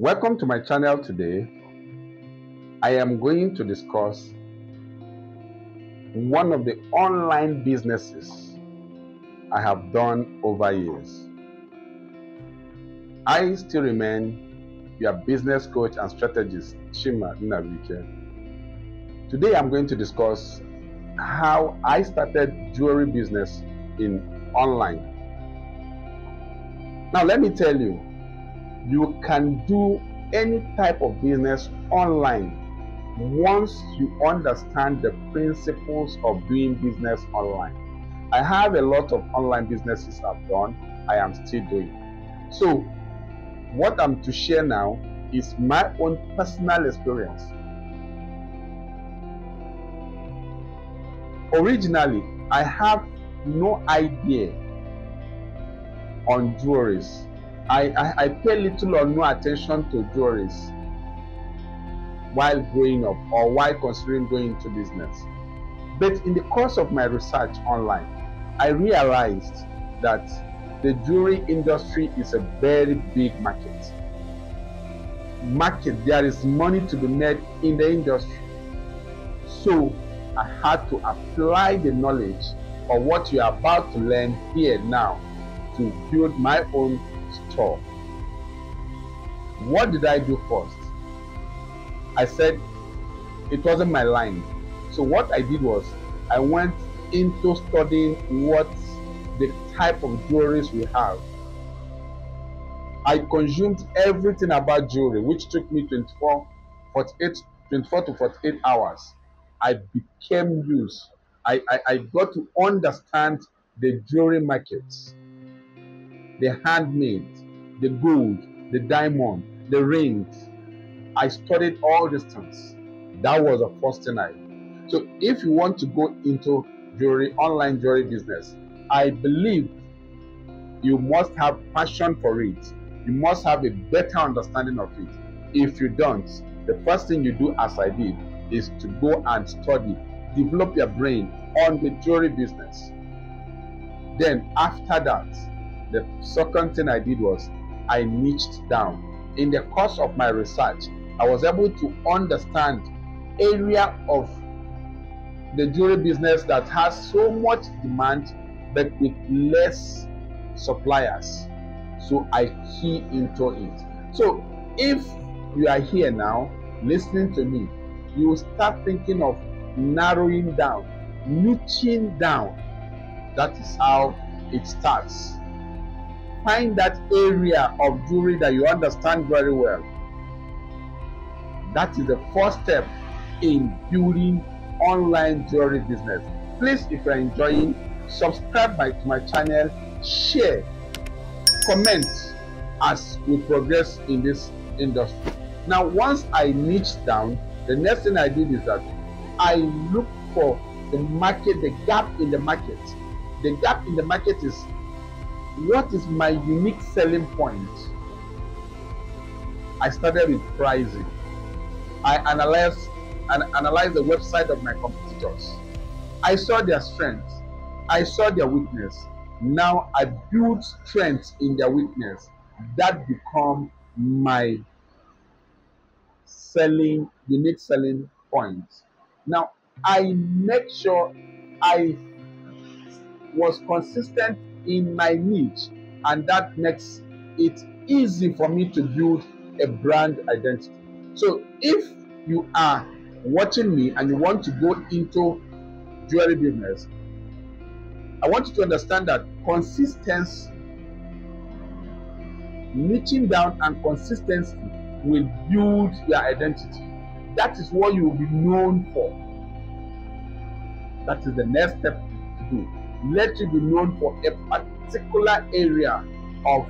Welcome to my channel today. I am going to discuss one of the online businesses I have done over years. I still remain your business coach and strategist, Shima Nnabike. Today I'm going to discuss how I started jewelry business in online. Now let me tell you, you can do any type of business online once you understand the principles of doing business online. I have a lot of online businesses I've done, I am still doing. So, what I'm to share now is my own personal experience. Originally, I have no idea on jewelries. I, I, I pay little or no attention to jewelries while growing up or while considering going into business. But in the course of my research online, I realized that the jewelry industry is a very big market. Market, there is money to be made in the industry. So I had to apply the knowledge of what you are about to learn here now to build my own store. What did I do first? I said it wasn't my line. So what I did was I went into studying what the type of jewelries we have. I consumed everything about jewelry, which took me 24, 48, 24 to 48 hours. I became used. I, I, I got to understand the jewelry markets, the handmade, the gold, the diamond, the rings, I studied all these things. That was the first thing I. So if you want to go into jewelry, online jewelry business, I believe you must have passion for it. You must have a better understanding of it. If you don't, the first thing you do, as I did, is to go and study, develop your brain on the jewelry business. Then after that, the second thing I did was I niched down. In the course of my research, I was able to understand area of the jewelry business that has so much demand but with less suppliers. So I key into it. So if you are here now listening to me, you will start thinking of narrowing down, niching down. That is how it starts. Find that area of jewelry that you understand very well that is the first step in building online jewelry business. Please, if you are enjoying, subscribe my, to my channel, share, comment as we progress in this industry. Now, once I niche down, the next thing I did is that I look for the market, the gap in the market. The gap in the market is what is my unique selling point? I started with pricing. I analyzed and analyzed the website of my competitors. I saw their strengths. I saw their weakness. Now I build strengths in their weakness. That become my selling, unique selling points. Now I make sure I was consistent in my niche, and that makes it easy for me to build a brand identity. So if you are watching me and you want to go into jewelry business, I want you to understand that consistency, niching down and consistency will build your identity. That is what you will be known for. That is the next step to do. Let you be known for a particular area of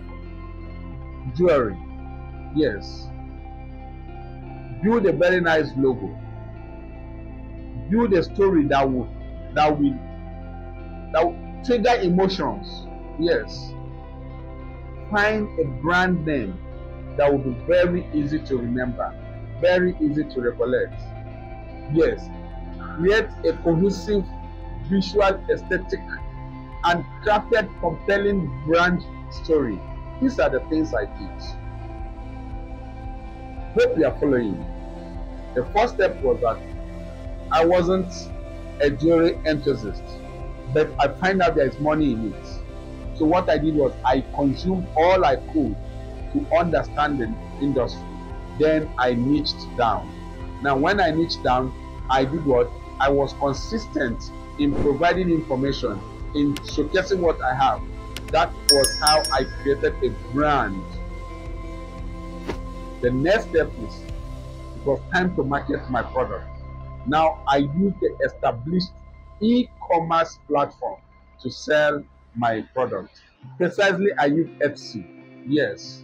jewelry. Yes. Build a very nice logo. Build a story that will that will that will trigger emotions. Yes. Find a brand name that will be very easy to remember very easy to recollect. Yes. Create a cohesive visual aesthetic and crafted compelling brand story these are the things i did Hope you are following. The first step was that I wasn't a jewelry enthusiast, but I find out there is money in it. So what I did was I consumed all I could to understand the industry. Then I niched down. Now, when I niched down, I did what? I was consistent in providing information, in showcasing what I have. That was how I created a brand. The next step is it was time to market my product. Now I use the established e-commerce platform to sell my product. Precisely, I use Etsy. Yes,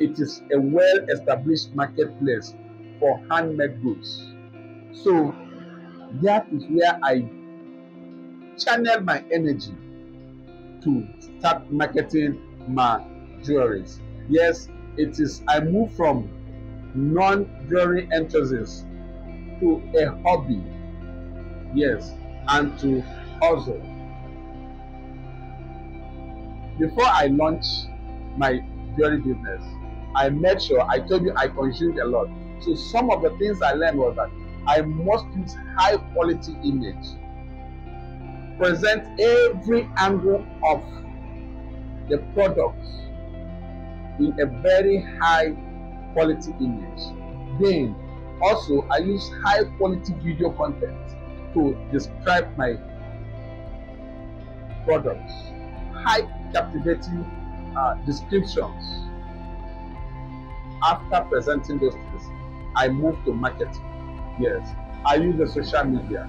it is a well-established marketplace for handmade goods. So that is where I channel my energy to start marketing my jewelries. Yes, it is I move from non-jewelry enthusiast to a hobby. Yes, and to hustle. Before I launch my jewelry business, I made sure I told you I consumed a lot. So some of the things I learned was that I must use high quality image. Present every angle of the product in a very high quality image. Then also I use high quality video content to describe my products. High captivating uh, descriptions. After presenting those things, I move to marketing. Yes, I use the social media.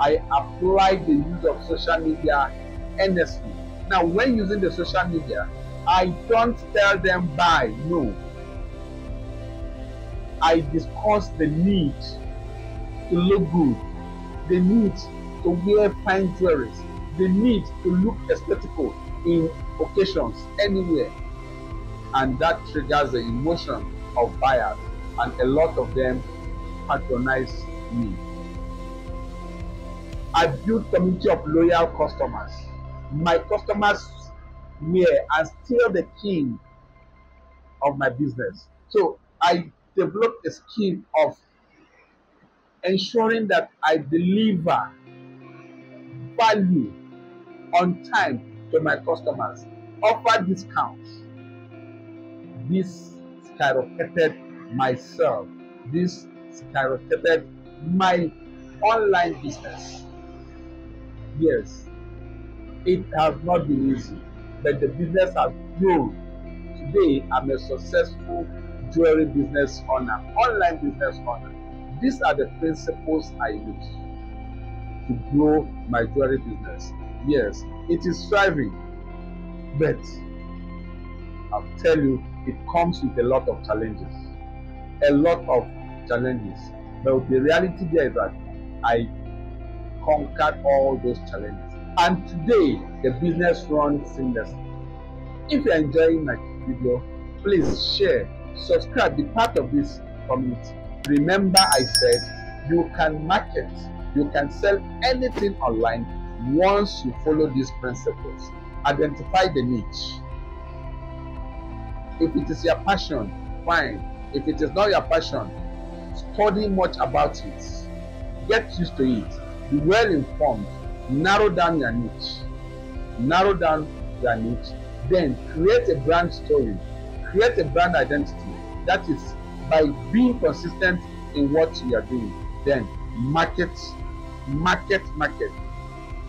I apply the use of social media earnestly. Now, when using the social media, I don't tell them buy. No. I discuss the need to look good, the need to wear fine jewelry, the need to look aesthetical in occasions anywhere. And that triggers the emotion of buyers, and a lot of them patronize me. I build community of loyal customers. My customers were and still the king of my business. So I developed a scheme of ensuring that I deliver value on time to my customers, offer discounts. This skyrocketed myself. This skyrocketed my online business. Yes, it has not been easy, but the business has grown. Today, I'm a successful jewelry business owner, online business owner. These are the principles I use to grow my jewelry business. Yes, it is thriving, but I'll tell you, it comes with a lot of challenges. A lot of challenges. But the reality there is that I conquered all those challenges. And today, the business runs seamlessly. If you're enjoying my video, please share, subscribe, be part of this community. Remember, I said you can market, you can sell anything online once you follow these principles. Identify the niche. If it is your passion, fine. If it is not your passion, study much about it. Get used to it. Be well informed. Narrow down your niche. Narrow down your niche. Then create a brand story. Create a brand identity. That is by being consistent in what you are doing. Then market, market, market.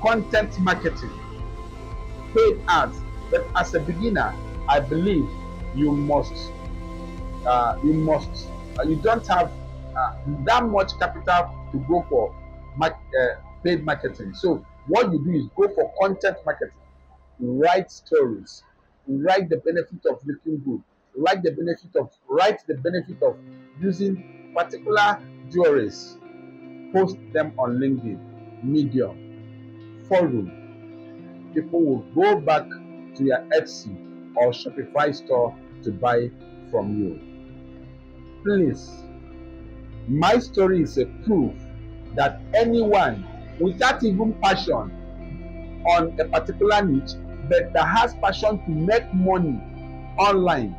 Content marketing. Paid ads. But as a beginner, I believe you must, uh, you must, uh, you don't have uh, that much capital to go for uh, paid marketing. So what you do is go for content marketing. Write stories. Write the benefit of looking good. Write the benefit of write the benefit of using particular jewelries. Post them on LinkedIn, Medium, Forum. People will go back to your Etsy or Shopify store to buy from you. Please, my story is a proof that anyone without even passion on a particular niche, but that has passion to make money online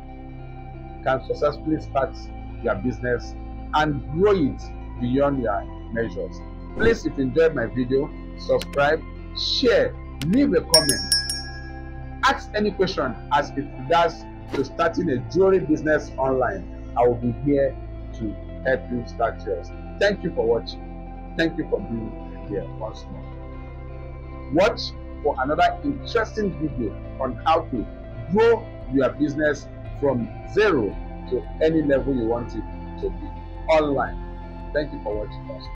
can successfully start your business and grow it beyond your measures. Please, if you enjoyed my video, subscribe, share, leave a comment, ask any question as it does to starting a jewelry business online. I will be here to help you start yours. Thank you for watching. Thank you for being here once more. Watch for another interesting video on how to grow your business from zero to any level you want it to be online. Thank you for watching us.